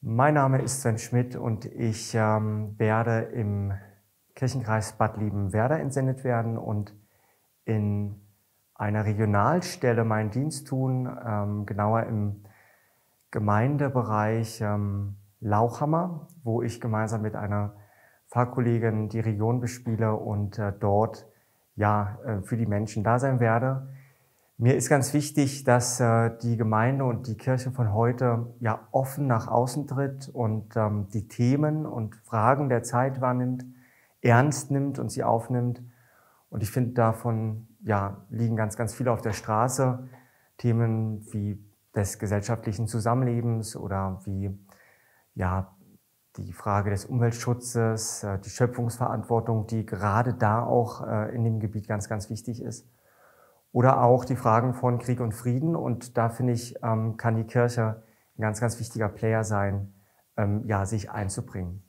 Mein Name ist Sven Schmidt und ich ähm, werde im Kirchenkreis Bad Liebenwerda entsendet werden und in einer Regionalstelle meinen Dienst tun, ähm, genauer im Gemeindebereich ähm, Lauchhammer, wo ich gemeinsam mit einer Fahrkollegin die Region bespiele und äh, dort ja äh, für die Menschen da sein werde. Mir ist ganz wichtig, dass äh, die Gemeinde und die Kirche von heute ja offen nach außen tritt und ähm, die Themen und Fragen der Zeit wahrnimmt, ernst nimmt und sie aufnimmt. Und ich finde, davon ja, liegen ganz, ganz viele auf der Straße. Themen wie des gesellschaftlichen Zusammenlebens oder wie ja, die Frage des Umweltschutzes, äh, die Schöpfungsverantwortung, die gerade da auch äh, in dem Gebiet ganz, ganz wichtig ist. Oder auch die Fragen von Krieg und Frieden. Und da finde ich, ähm, kann die Kirche ein ganz, ganz wichtiger Player sein, ähm, ja, sich einzubringen.